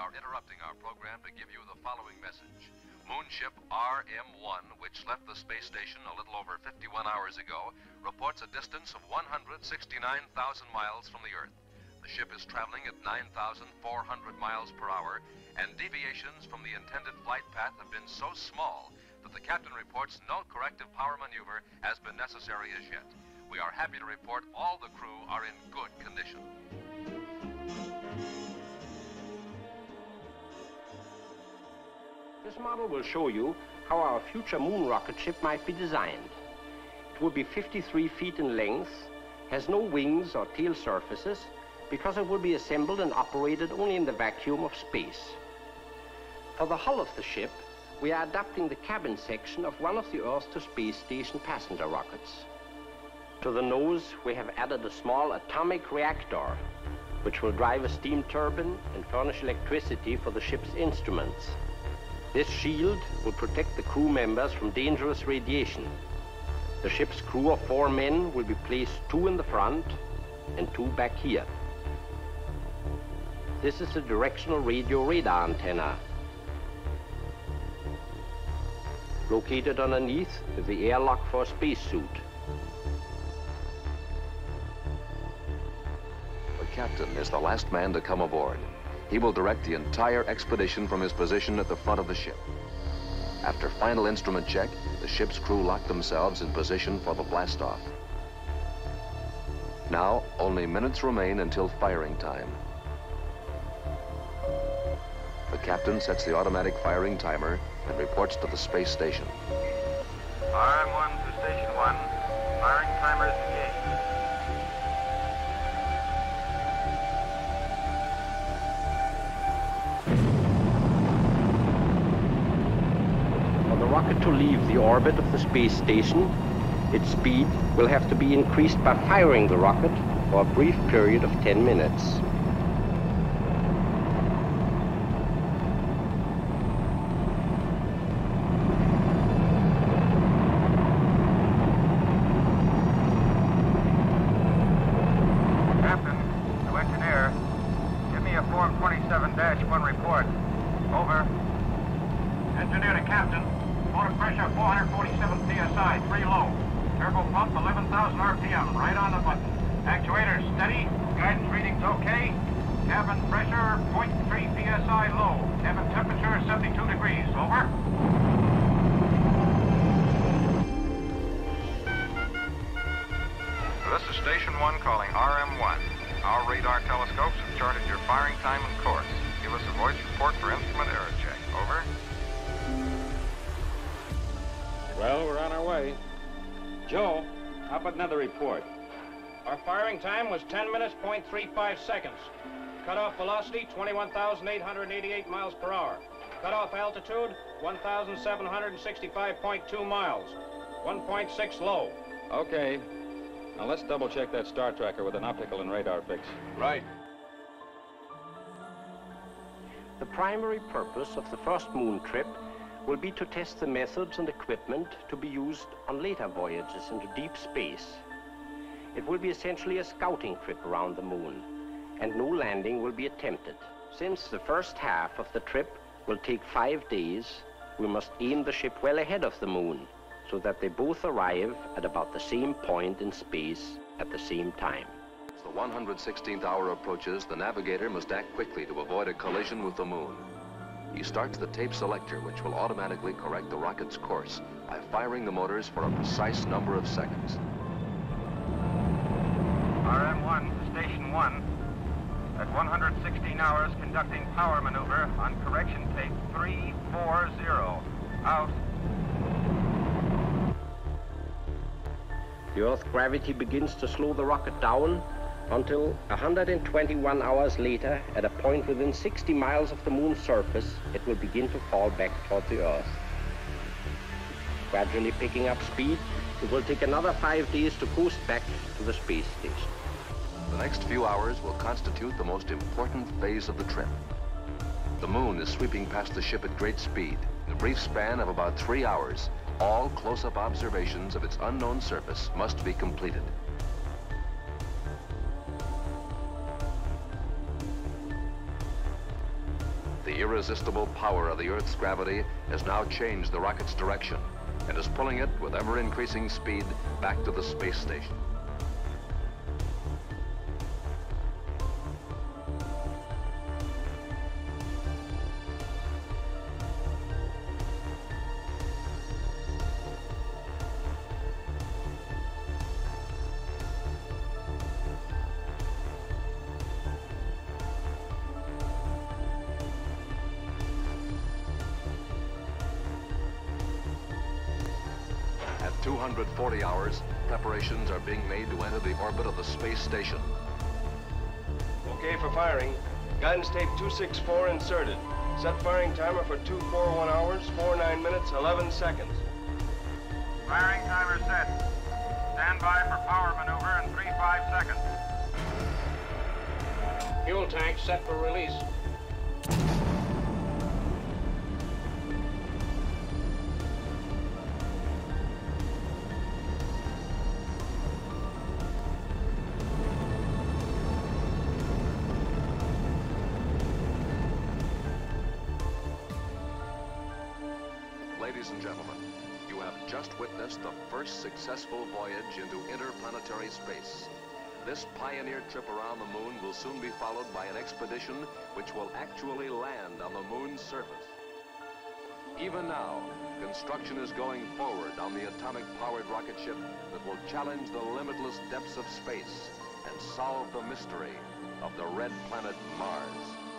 are interrupting our program to give you the following message. Moonship RM-1, which left the space station a little over 51 hours ago, reports a distance of 169,000 miles from the Earth. The ship is traveling at 9,400 miles per hour, and deviations from the intended flight path have been so small that the captain reports no corrective power maneuver has been necessary as yet. We are happy to report all the crew are in good condition. This model will show you how our future moon rocket ship might be designed. It will be 53 feet in length, has no wings or tail surfaces, because it will be assembled and operated only in the vacuum of space. For the hull of the ship, we are adapting the cabin section of one of the Earth to Space Station passenger rockets. To the nose, we have added a small atomic reactor, which will drive a steam turbine and furnish electricity for the ship's instruments. This shield will protect the crew members from dangerous radiation. The ship's crew of four men will be placed two in the front and two back here. This is the directional radio radar antenna. Located underneath is the airlock for a spacesuit. The captain is the last man to come aboard. He will direct the entire expedition from his position at the front of the ship. After final instrument check, the ship's crew lock themselves in position for the blastoff. Now, only minutes remain until firing time. The captain sets the automatic firing timer and reports to the space station. RM1 to Station to leave the orbit of the space station, its speed will have to be increased by firing the rocket for a brief period of 10 minutes. Captain, to engineer, give me a Form 27-1 report. Over. Engineer to Captain. Motor pressure 447 psi, 3 low. Turbo pump 11,000 RPM, right on the button. Actuators steady. Guidance readings okay. Cabin pressure 0.3 psi low. Cabin temperature 72 degrees. Over. This is Station 1 calling RM1. Our radar telescopes have charted your firing time and course. Give us a voice report for instrument error check. Over. Well, we're on our way. Joe, how about another report? Our firing time was 10 minutes, 0.35 seconds. Cutoff velocity, 21,888 miles per hour. Cutoff altitude, 1,765.2 miles. 1.6 low. Okay. Now let's double check that star tracker with an optical and radar fix. Right. The primary purpose of the first moon trip will be to test the methods and equipment to be used on later voyages into deep space. It will be essentially a scouting trip around the moon, and no landing will be attempted. Since the first half of the trip will take five days, we must aim the ship well ahead of the moon so that they both arrive at about the same point in space at the same time. As the 116th hour approaches, the navigator must act quickly to avoid a collision with the moon. He starts the tape selector, which will automatically correct the rocket's course by firing the motors for a precise number of seconds. RM1 to Station 1. At 116 hours, conducting power maneuver on correction tape 340. Out. The Earth's gravity begins to slow the rocket down until 121 hours later, at a point within 60 miles of the moon's surface, it will begin to fall back toward the Earth. Gradually picking up speed, it will take another five days to coast back to the space station. The next few hours will constitute the most important phase of the trip. The moon is sweeping past the ship at great speed. In a brief span of about three hours, all close-up observations of its unknown surface must be completed. Irresistible power of the Earth's gravity has now changed the rocket's direction and is pulling it with ever-increasing speed back to the space station. 240 hours, preparations are being made to enter the orbit of the space station. Okay for firing. Guidance tape 264 inserted. Set firing timer for 241 hours, 49 minutes, 11 seconds. Firing timer set. Stand by for power maneuver in 3-5 seconds. Fuel tank set for release. Ladies and gentlemen, you have just witnessed the first successful voyage into interplanetary space. This pioneer trip around the moon will soon be followed by an expedition which will actually land on the moon's surface. Even now, construction is going forward on the atomic-powered rocket ship that will challenge the limitless depths of space and solve the mystery of the red planet Mars.